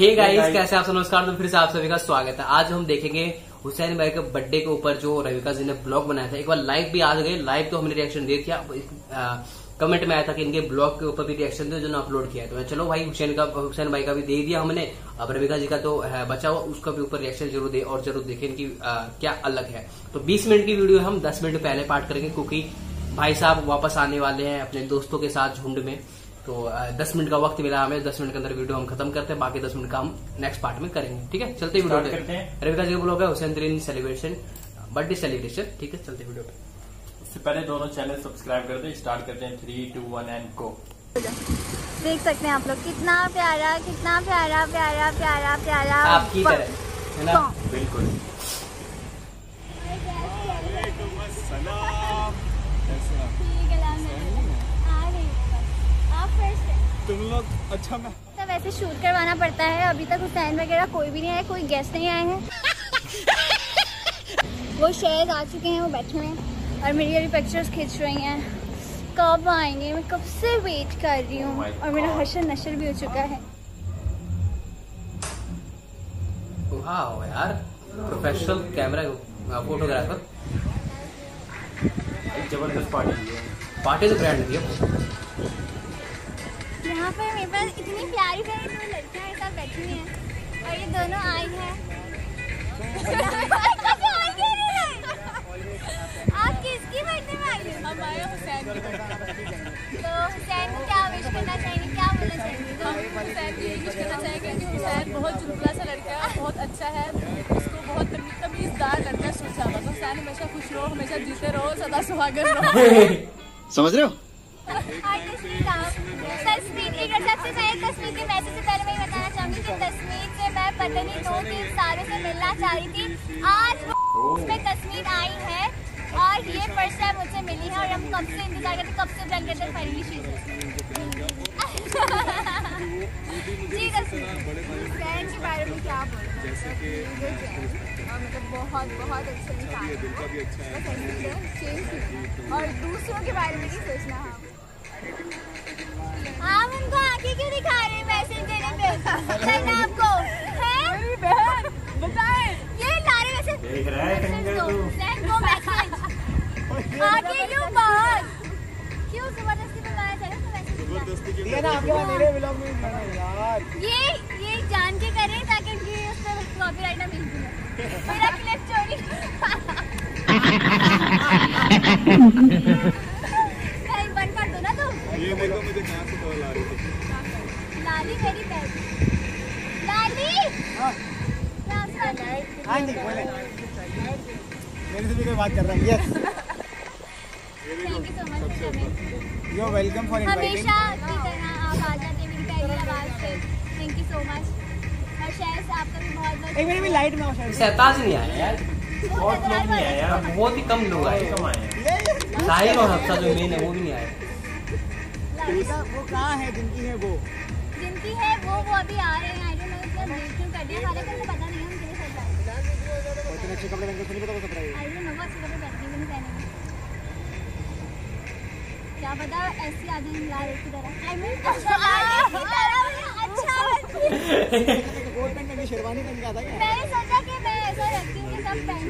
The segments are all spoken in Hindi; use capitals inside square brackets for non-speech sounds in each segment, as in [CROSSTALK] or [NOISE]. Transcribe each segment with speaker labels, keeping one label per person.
Speaker 1: हे गाइस कैसे आप सब? नमस्कार तो फिर से आप सभी का स्वागत है। आज हम देखेंगे हुसैन भाई के बर्थडे के ऊपर जो रविका जी ने ब्लॉग बनाया था। एक बार लाइव भी आ गए। लाइव तो हमने रिएक्शन दे दिया। कमेंट में आया था कि इनके ब्लॉग के ऊपर भी रिएक्शन दे जो अपलोड किया तो चलो भाई हुसैन का हुसैन भाई का भी दे दिया हमने। अब रविका जी का तो है बचा हुआ उसका भी ऊपर रिएक्शन ज़रूर दे और ज़रूर देखें इनकी क्या अलग है। तो 20 मिनट की वीडियो हम 10 मिनट पहले पार्ट करेंगे क्योंकि भाई साहब वापस आने वाले हैं अपने दोस्तों के साथ झुंड में। तो दस मिनट का वक्त मिला हमें दस मिनट के अंदर वीडियो हम खत्म करते हैं बाकी दस मिनट का हम नेक्स्ट पार्ट में करेंगे ठीक है? चलते वीडियो
Speaker 2: करते हैं।
Speaker 1: रविका जी ब्लॉग है हुसैन तरीन सेलिब्रेशन बर्थडे सेलिब्रेशन ठीक है? चलते वीडियो पे।
Speaker 2: इससे पहले दोनों चैनल सब्सक्राइब करते हैं स्टार्ट करते हैं थ्री टू वन एंड को
Speaker 3: देख सकते हैं आप लोग कितना प्यारा कितना प्यारा प्यारा प्यारा प्यारा
Speaker 1: आपकी तरह है ना?
Speaker 2: बिल्कुल
Speaker 3: ठीक है लाओ, आ गई बस। आप first है।
Speaker 4: तुम लोग अच्छा मैं
Speaker 3: तो वैसे शूट करवाना पड़ता है। अभी तक हुसैन वगैरह कोई भी नहीं आया कोई गेस्ट नहीं आए हैं। वो शेयर आ चुके हैं वो बैठे हुए हैं और मेरी अभी पिक्चर्स खींच रही हैं। कब आएँगे? मैं कब से वेट कर रही हूँ?
Speaker 2: Oh
Speaker 3: और मेरा. हर्षल नशर भी हो चुका है।
Speaker 1: यार। प्रोफेशनल कैमरा फोटोग्राफर
Speaker 2: ज़बरदस्त पार्टी
Speaker 1: पार्टी तो ग्रैंड थी
Speaker 3: यहाँ पर मेरे पास इतनी प्यारी प्यारी दो लड़कियाँ मेरे साथ बैठी हुई हैं और ये दोनों आई हैं। कैसे आई क्यों नहीं? आप किसकी बर्थडे में आई हुसैन तो हुसैन को क्या विश करना चाहेंगे? क्या बोलना
Speaker 5: हम हुसैन को यही कुछ करना चाहेंगे कि हुसैन बहुत चुलबुला सा लड़का है बहुत अच्छा है उसको बहुत तमीजदार लड़का सोचा बस हुसैन हमेशा खुश रहो हमेशा जीते रहो सदा सुहागन रहो। [LAUGHS]
Speaker 4: समझ रहे हो? [LAUGHS]
Speaker 3: सबसे पहले तस्वीर के मैसेज से पहले मैं बताना चाहूँगी कि तस्वीर से मैं पता दो तीन सालों से मिलना चाह रही थी। आज उसमें तस्वीर आई है और ये फ़र्स्ट टाइम मुझसे मिली है और हम कब से इंतज़ार करते कब से प्लान करते फाइनली शी [LAUGHS] जी तस्वीर
Speaker 5: के बारे में क्या बोलूँ जैसे कि और मतलब बहुत बहुत अच्छा इंसान है। ही है, और दूसरों के बारे में नहीं सोचना हाँ।
Speaker 3: आप उनको आगे क्यों दिखा रहे हैं मैसेज देने पे? है?
Speaker 5: मेरी बहन बताए।
Speaker 3: ये लारे वैसे
Speaker 2: देख रहा है कहीं तू?
Speaker 3: दो मैसेज आगे क्यों क्यों ज़बरदस्ती बुलाया जाए तो मैसेज
Speaker 4: दिया ना आपके बाद मेरे ब्लॉग में यार।
Speaker 3: ये ये जान के कर रहे हैं ताकि उनकी उस पर कॉपीराइट ना मिल जाए। मेरा क्लिप चोरी। [LAUGHS] [LAUGHS]
Speaker 4: हाँ जी बोले। मेरे से भी कोई बात कर रहा है? Yes
Speaker 3: thank you so much
Speaker 4: welcome for
Speaker 3: हमेशा की तरह आप आ जाते हैं मेरी पहली आवाज़ पे थैंक यू सो मच और शायद आपका भी बहुत बहुत
Speaker 4: एक मिनट में लाइट में आओ शायद।
Speaker 1: सहताज नहीं आया यार।
Speaker 2: बहुत लोग नहीं आए यार
Speaker 1: बहुत ही कम लोग आए।
Speaker 2: कम आए।
Speaker 1: साहिल और हफ़्ता जो मेन है वो भी नहीं आए
Speaker 4: वो वो कहाँ है? जिनकी है वो?
Speaker 3: जिनकी है वो वो अभी आ रहे हैं। आई डोंट नो इतना वेट क्यों कर दिया हालाँकि मुझे पता नहीं है हम कितने साथ आए
Speaker 4: और इतने अच्छे कपड़े पहन के नहीं पता वो
Speaker 3: अच्छे पहनेंगे क्या पता ऐसी आ जाए लाल की तरह आई मीन अच्छा की अच्छा
Speaker 4: कोट पैंट में शेरवानी पहन के आता है
Speaker 3: मैंने सोचा कि मैं ऐसा रखती हूँ कि सब पहन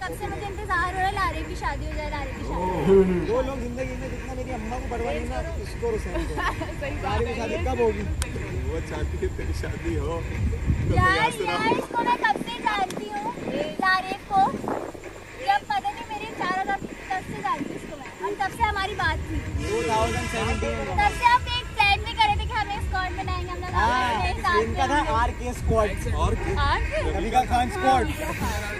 Speaker 3: कब से मुझे इंतज़ार हो रहा है लारे की शादी हो जाए लारे की शादी
Speaker 4: दो लोग ज़िंदगी में जितना मेरी अम्मा को बर्बादी ना इसको को शादी कब होगी वो चाहती है तेरी शादी हो तो
Speaker 3: यार यार इसको मैं कब से जानती हूँ लारे को जब पता नहीं मेरे चार हज़ार तब से जानती इसको मैं और तब से हमारी बात थी। तब से हम एक प्लान भी करे थे कि हमें स्कॉट बनाएँगे हम लोग
Speaker 4: हाँ इनका था आर के स्क्वाड और
Speaker 5: आठ
Speaker 4: कविका खान स्क्वाड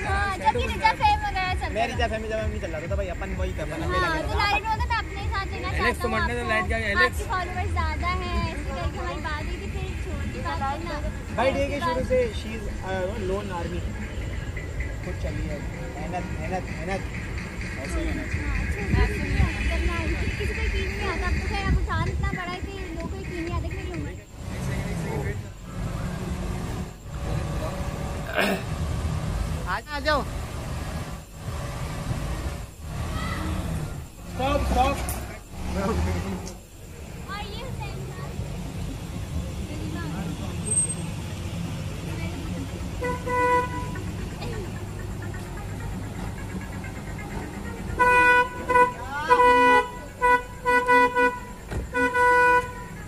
Speaker 3: हाँ जबकि रिचा फेम वगैरह चल
Speaker 4: मेरी जब फैमिली जब नहीं चल रहा था भाई अपन वही था अपन अकेला
Speaker 3: हाँ तो लाइट होता मैं अपने साथ लेना चाहता हूँ आपको आपकी। फॉलोअर्स ज़्यादा हैं? इसी करके हमारी बात हुई थी फिर छोड़ बात
Speaker 4: भाई ठीक है शुरू से शी इज़ लोन आर्मी खुद चली है। मेहनत मेहनत मेहनत। ऐसे ही होना [COUGHS] आ
Speaker 3: हाँ, अच्छे से करना है। किसी को यकीन नहीं आता अब तो खैर अब उठान इतना बड़ा है कि लोगों को यकीन नहीं आता कि मेरी उम्र
Speaker 4: आ जाओ स्टॉप स्टॉप
Speaker 3: और ये हुसैन खान।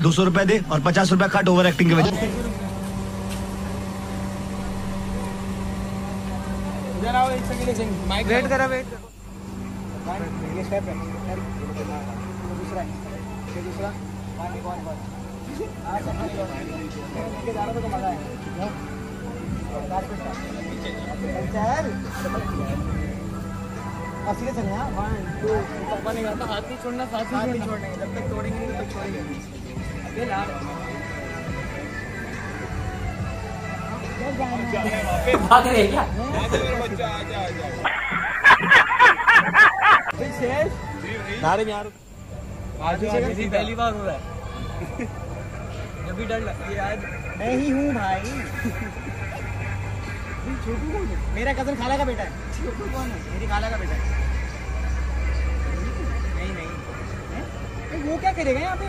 Speaker 6: दो सौ रुपए दे और पचास रुपए काट ओवर एक्टिंग के वजह
Speaker 4: वेट करा। वेट ये स्टेप है। ये दूसरा। है दूसरा वन तो चलना? वन टू कहा हाथ नहीं छोड़ना साथ हाथ नहीं छोड़ना जब तक तोड़ेंगे नहीं तब तक छोड़ेंगे।
Speaker 1: भाग रहे क्या
Speaker 4: में यार से पहली बार हो रहा है जब भी डर लग यार मैं ही हूँ भाई छोटू कौन है मेरा कज़न खाला का बेटा है छोटू कौन है मेरी खाला का बेटा है नहीं नहीं हैं? वो क्या करेगा यहाँ पे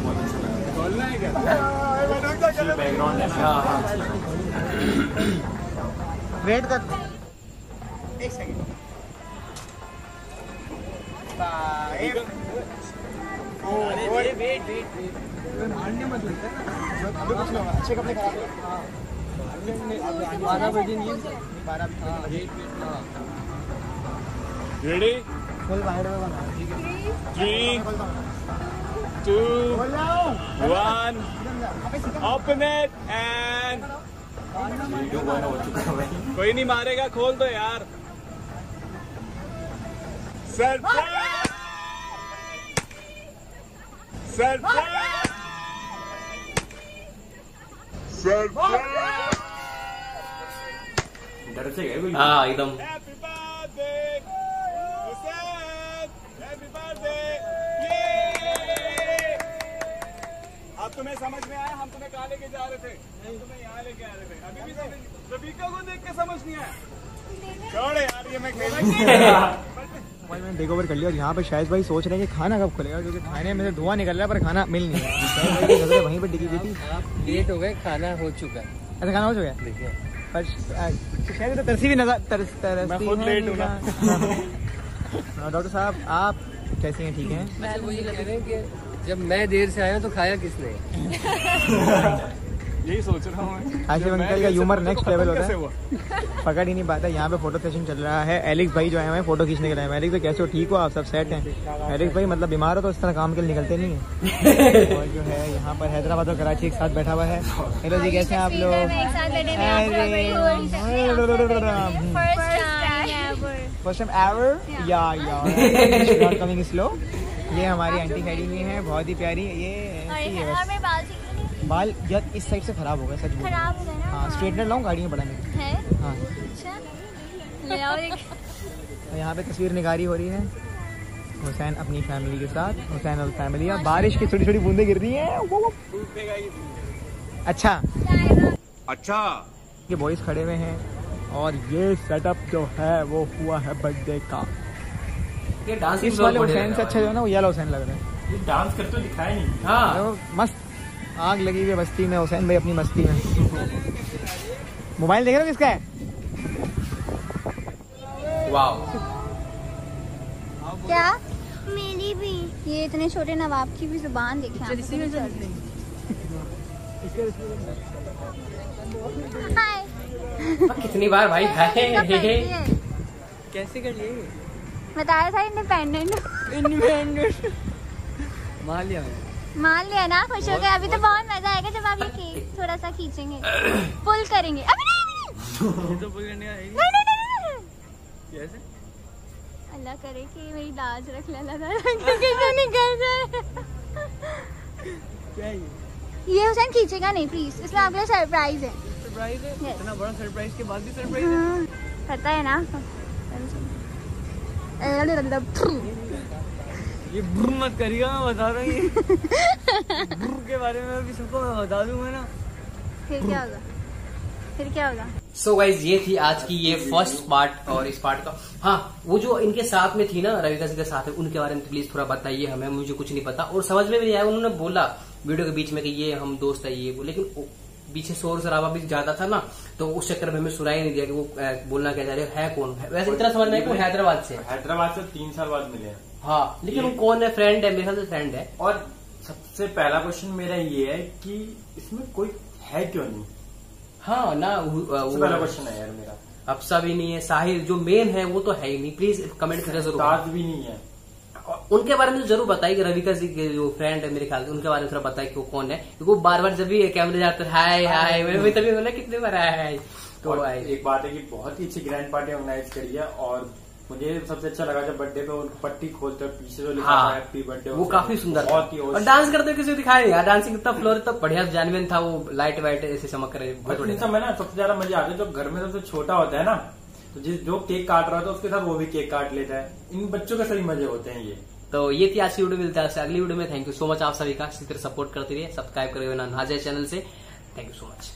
Speaker 4: है क्या
Speaker 2: बैकग्राउंड
Speaker 4: वेट कर एक सेकंड वेट वेट वेट मारने मत लगता है ना अभी कुछ नहीं अच्छे कपड़े खराब हाँ। बारह बजे। नहीं बारह बजे
Speaker 2: रेडी
Speaker 4: फुल वाइड में बना।
Speaker 2: Three two one open it and कोई नहीं मारेगा खोल दो यार। सरप्राइज़ सरप्राइज़ सरप्राइज़
Speaker 1: डर से गए हाँ एकदम।
Speaker 2: अब तुम्हें समझ में आया हम तुम्हें कहाँ लेके जा रहे थे? हम तुम्हें यहाँ लेके आ रहे थे। अभी भी समझ रफीका को देख के समझ नहीं आया। छोड़ यार ये मैं खेल
Speaker 4: मैंने टेक ओवर कर लिया और यहाँ पे शायद भाई सोच रहे हैं कि खाना कब खुलेगा क्योंकि खाने में से धुआँ निकल रहा है पर खाना मिल नहीं रहा। नज़रें वहीं पर टिकी हुई थी।
Speaker 7: लेट हो गए खाना हो चुका है।
Speaker 4: अच्छा खाना हो चुका है?
Speaker 7: देखिए।
Speaker 4: पर शायद तो तरसी भी नज़र तरस
Speaker 2: खुद
Speaker 4: हैं
Speaker 2: लेट हूँ ना।
Speaker 4: हाँ, डॉक्टर साहब आप कैसे हैं? ठीक हैं?
Speaker 7: तो हैं जब मैं देर से आया तो खाया किसने
Speaker 2: यही सोच रहा हूँ मैं
Speaker 4: आशिफ अंकल का ह्यूमर नेक्स्ट लेवल होता है पकड़ ही नहीं पाता यहाँ पे फ़ोटो सेशन चल रहा है एलिक्स भाई जो आए हुए हैं फ़ोटो खींचने के लिए एलिक्स भाई कैसे हो ठीक हो आप सब सेट हैं एलिक्स भाई मतलब बीमार हो तो इस तरह काम के लिए निकलते नहीं है और जो है यहाँ पर हैदराबाद और कराची एक साथ बैठा हुआ है हेलो जी कैसे हैं आप लोग
Speaker 3: हैं, है।
Speaker 4: फ़र्स्ट टाइम एवर या या नॉट कमिंग स्लो ये हमारी आंटी खड़ी हुई है बहुत ही प्यारी ये
Speaker 3: और
Speaker 4: है
Speaker 3: और मेरे बाल
Speaker 4: यार इस साइड से खराब हो गए सच बोल।
Speaker 3: खराब हो गए
Speaker 4: हाँ स्ट्रेटनर लाऊं गाड़ी में बढ़ाने के
Speaker 3: हाँ? अच्छा।
Speaker 4: तो यहाँ पे तस्वीर निगारी हो रही है। हुसैन अपनी फैमिली के साथ हुसैन और फैमिली। है बारिश की छोटी छोटी बूंदे गिर रही है। वो, वो। अच्छा।
Speaker 2: अच्छा।
Speaker 4: ये बॉयज़ खड़े हुए हैं। और ये सेटअप जो है वो हुआ है बर्थडे का।
Speaker 1: ये डांस
Speaker 4: इस वाले हुसैन से अच्छा जो है ना वो हुसैन लग रहा है।
Speaker 2: ये डांस करते हुए दिखाया नहीं।
Speaker 1: हाँ।
Speaker 4: तो मस्त। आग लगी हुई बस्ती में हुसैन भाई अपनी मस्ती में। मोबाइल देख रहे हो किसका है?
Speaker 1: वाह
Speaker 3: क्या? मेरी भी। ये इतने छोटे नवाब की भी ज़ुबान देखे हाय
Speaker 1: कितनी बार भाई
Speaker 3: क्या
Speaker 1: खाए
Speaker 3: पहनती है?
Speaker 7: कैसे कर लिए?
Speaker 3: बताया था इंडिपेंडेंट इंडिपेंडेंट
Speaker 7: मान लिया
Speaker 3: मान। लिया ना खुश हो गए। अभी तो बहुत मज़ा आएगा जब आप ये केक थोड़ा सा खींचेंगे। पुल करेंगे। अभी नहीं, अभी नहीं।
Speaker 4: तो पूरी करने आएगी
Speaker 3: नहीं नहीं नहीं, नहीं
Speaker 4: कैसे?
Speaker 3: अल्लाह करे कि मेरी लाज रख ले निकल जाए
Speaker 4: क्या है ये?
Speaker 3: ये हुसैन खींचेगा नहीं प्लीज़ इसमें आपके लिए सरप्राइज़ है।
Speaker 4: सरप्राइज़ है? इतना बड़ा सरप्राइज़ के बाद भी सरप्राइज़ है?
Speaker 3: हाँ, पता है ना?
Speaker 4: ये ब्र मत करिएगा मैं बता रहा हूँ ये ब्र के बारे में अभी सबको मैं बता दूँगा ना।
Speaker 3: फिर क्या होगा? फिर क्या होगा?
Speaker 1: सो so गाइज़ ये थी आज की ये फ़र्स्ट पार्ट और इस पार्ट का। हाँ वो जो इनके साथ में थी ना रविका जी के साथ में उनके बारे में प्लीज़ थोड़ा बताइए हमें मुझे कुछ नहीं पता। और समझ में भी नहीं आया उन्होंने बोला वीडियो के बीच में कि ये हम दोस्त है ये वो लेकिन पीछे शोर शराबा भी ज़्यादा था ना तो उस चक्कर में हमें सुनाई नहीं दिया कि वो बोलना क्या चाह रहे है कौन? है वैसे इतना समझ में हैदराबाद से
Speaker 2: हैदराबाद से तीन साल बाद मिले हाँ।
Speaker 1: लेकिन वो कौन है? फ्रेंड है मेरे फ्रेंड है।
Speaker 2: और सबसे पहला क्वेश्चन मेरा ये है कि इसमें कोई है क्यों नहीं?
Speaker 1: हाँ ना
Speaker 2: पहला क्वेश्चन है यार मेरा।
Speaker 1: अफसा भी नहीं है। साहिल जो मेन है वो तो है ही नहीं। प्लीज़ कमेंट करें ज़रूर।
Speaker 2: भी नहीं है।
Speaker 1: उनके बारे में तो ज़रूर बताइए कि रविका जी के जो फ्रेंड है मेरे ख्याल उनके बारे में थोड़ा बताइए कि वो कौन है। क्योंकि वो बार बार जब भी कैमरे जाते हैं, हाय हाय मैंने तभी बोला कितने बार हाय हाय तो
Speaker 2: एक बात है कि बहुत ही अच्छी ग्रैंड पार्टी ऑर्गेनाइज करी है और मुझे सबसे अच्छा लगा जब बर्थडे पे वो पट्टी खोलते हैं पीछे जो लिखा
Speaker 1: हाँ।
Speaker 2: हैप्पी बर्थडे
Speaker 1: वो काफ़ी सुंदर
Speaker 2: बहुत ही
Speaker 1: और डांस करते किसी दिखाया नहीं। यार डांसिंग इतना फ्लोर इतना बढ़िया जानवेन था वो लाइट वाइट ऐसे चमक रहे बहुत
Speaker 2: में ना सबसे ज़्यादा मज़ा आता है जो घर में सबसे छोटा होता है ना तो जिस जो केक काट रहा होता है उसके साथ वो भी केक काट लेता है। इन बच्चों के सही मज़े होते हैं ये।
Speaker 1: तो ये थी आज की वीडियो, मिलता है अगली वीडियो में। थैंक यू सो मच आप सभी का। इसी तरह सपोर्ट करते रहिए सब्सक्राइब करे ना जाए चैनल से। Thank you so much